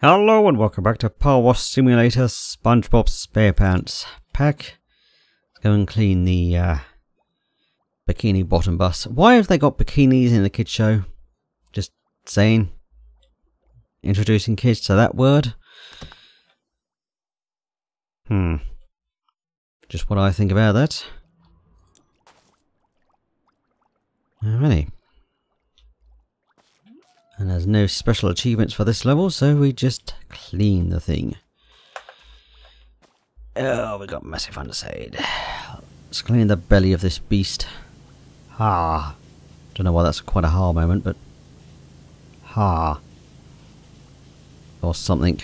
Hello and welcome back to PowerWash Simulator SpongeBob SquarePants pack. Let's go and clean the uh, bikini bottom bus. Why have they got bikinis in the kids show? Just saying. Introducing kids to that word. Hmm. Just what I think about that. Alrighty. There's no special achievements for this level, so we just clean the thing. Oh, we got massive underside. Let's clean the belly of this beast. Ha. Don't know why that's quite a ha moment, but... Ha. Or something.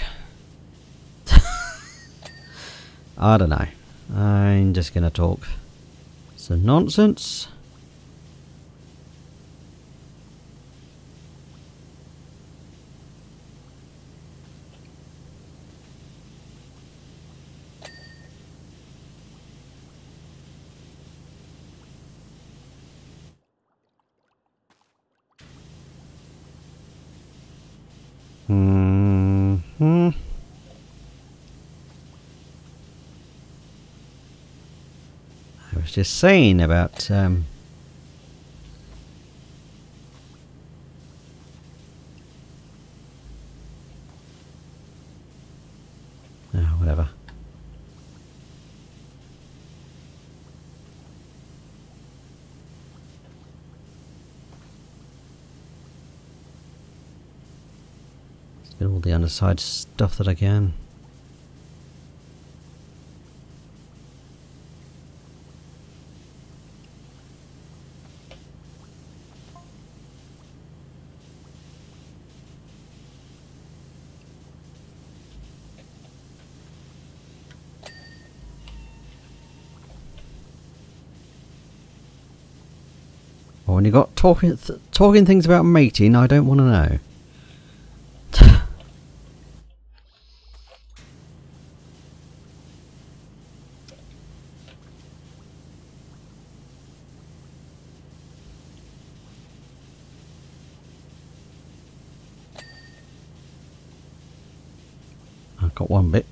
I don't know. I'm just gonna talk some nonsense. Hmm. I was just saying about um, oh, whatever. Let's get all the underside stuff that I can. Oh, well, when you got talking th talking things about mating, I don't want to know. I've got one bit.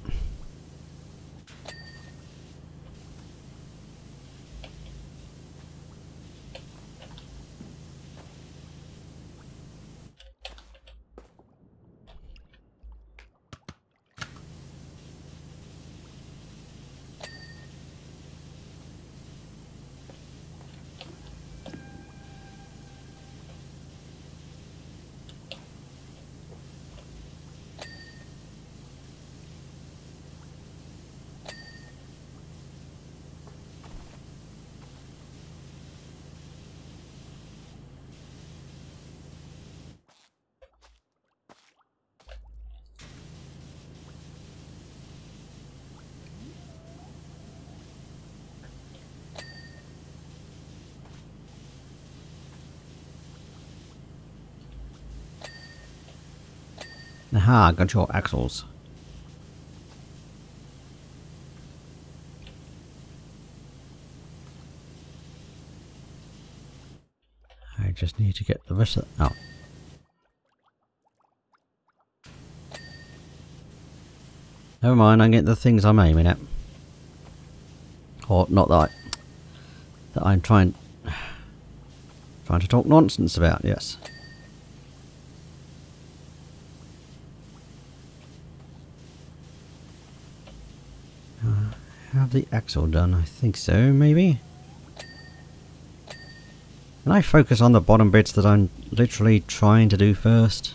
Aha, got your axles. I just need to get the rest of oh. Never mind, I get the things I'm aiming at. Or not that I, that I'm trying trying to talk nonsense about, yes. The axle done? I think so, maybe? Can I focus on the bottom bits that I'm literally trying to do first?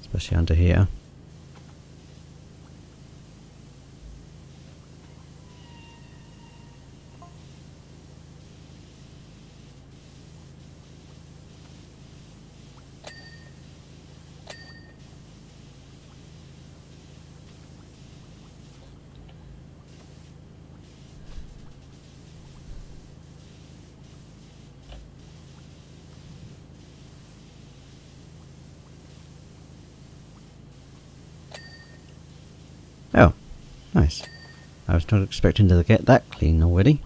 Especially under here. Nice. I was not expecting to get that clean already.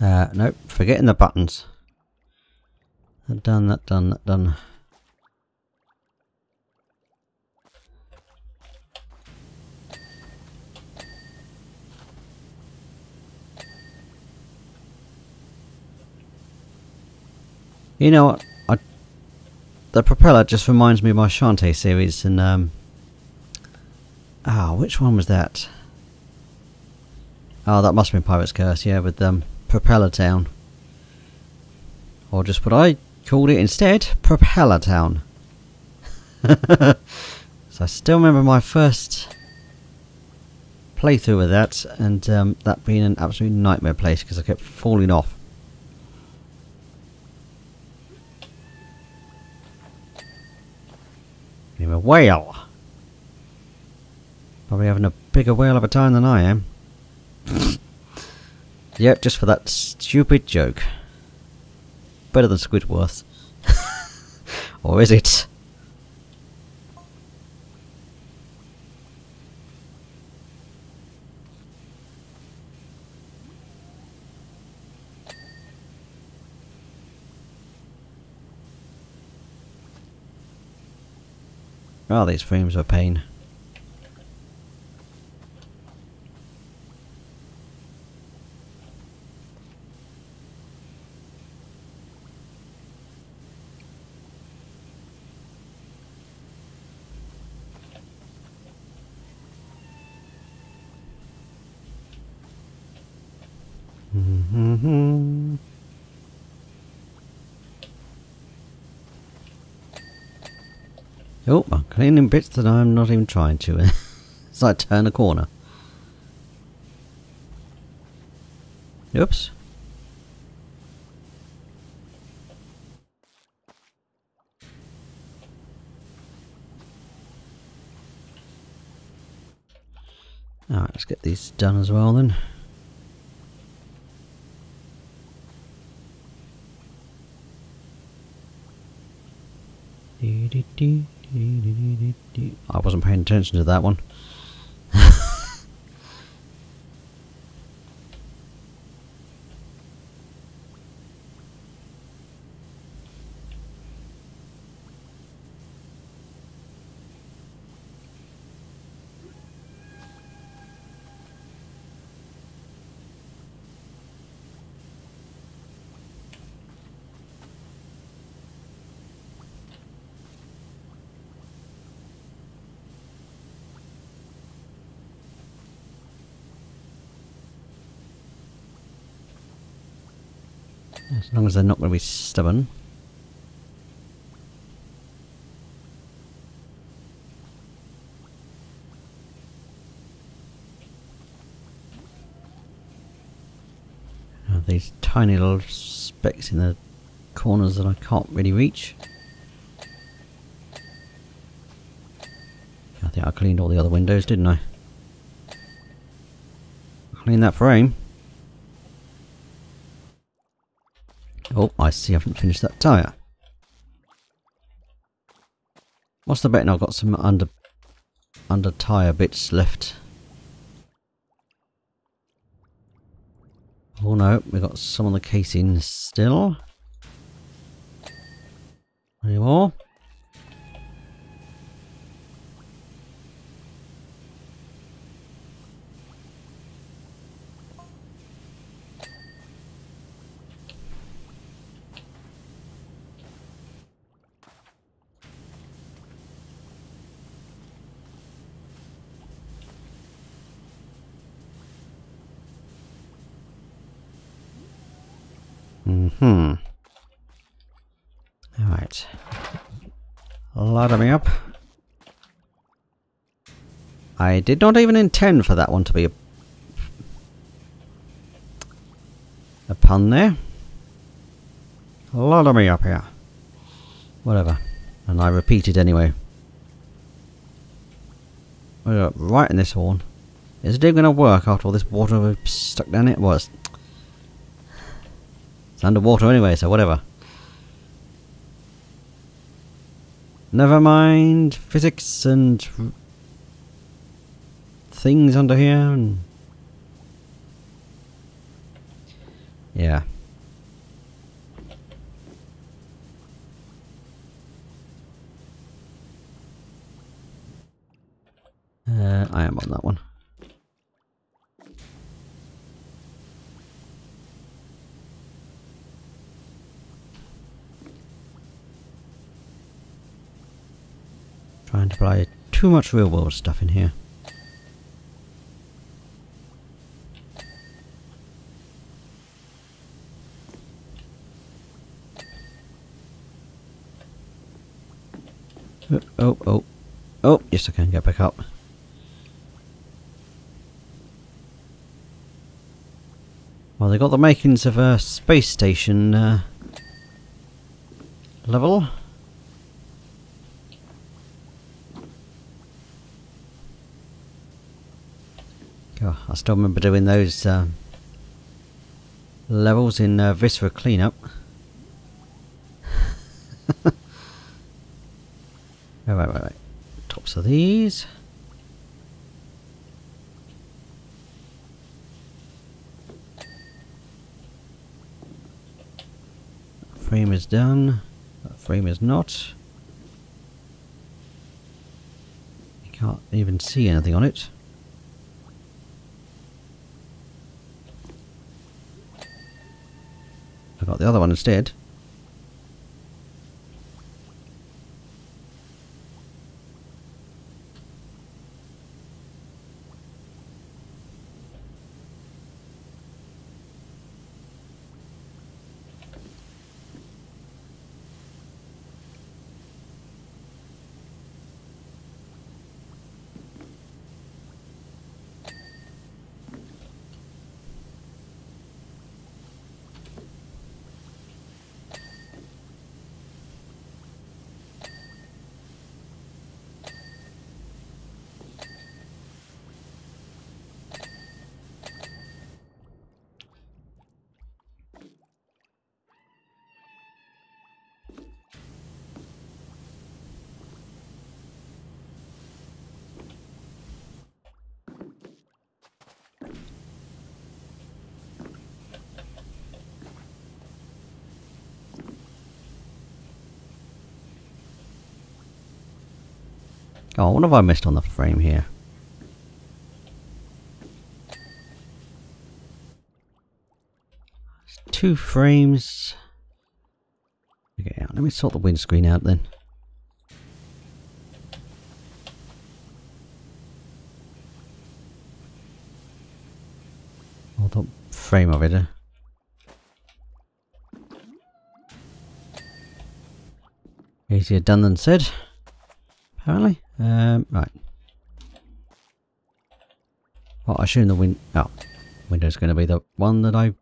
Uh, nope, forgetting the buttons. That done, that done, that done. You know what? I, the propeller just reminds me of my Shantae series and um Ah, which one was that? Oh, that must have been Pirate's Curse, yeah, with um Propeller Town. Or just what I called it instead, Propeller Town. so I still remember my first playthrough with that and um, that being an absolute nightmare place because I kept falling off. a whale! Probably having a bigger whale of a time than I am. yep, just for that stupid joke. Better than Squidward. or is it? Oh, these frames are a pain. Mm-hmm. Oh, I'm cleaning bits that I'm not even trying to. As I turn a corner. Oops. Alright, let's get these done as well then. I wasn't paying attention to that one. As long as they're not going to be stubborn. these tiny little specks in the corners that I can't really reach. I think I cleaned all the other windows, didn't I? Clean that frame. Oh, I see I haven't finished that tyre. What's the bet? now? I've got some under under tyre bits left. Oh no, we've got some on the casing still. Any more? Mm-hmm. Alright. Ladder me up. I did not even intend for that one to be a, a pun there. Ladder me up here. Whatever. And I repeat it anyway. Right in this horn. Is it even going to work after all this water we've stuck down it? was it's, underwater anyway, so whatever. Never mind physics and things under here and yeah. Uh, I am on that one. Trying to apply too much real world stuff in here. Oh, oh, oh. Oh, yes I can get back up. Well, they got the makings of a space station uh, level. I still remember doing those uh, levels in uh, Viscera Cleanup. oh, wait, wait, wait. Tops of these. Frame is done. That frame is not. You can't even see anything on it. I got the other one instead. Oh, what have I missed on the frame here? Two frames. Okay, let me sort the windscreen out then. Or the frame of it. Uh. Easier done than said, apparently. Um, right. Well, I assume the win oh, window's going to be the one that I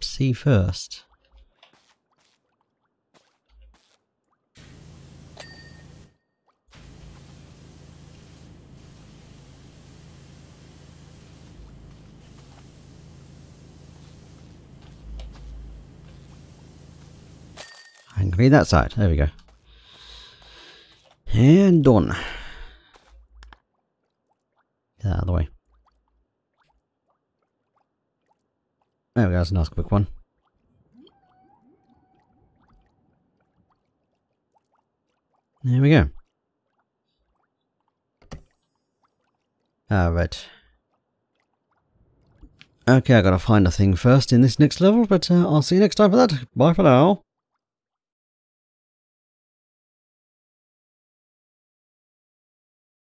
see first. I can that side. There we go. And done. Get out of the way. There we go, that's a nice quick one. There we go. Alright. Okay, I gotta find a thing first in this next level, but uh, I'll see you next time for that. Bye for now.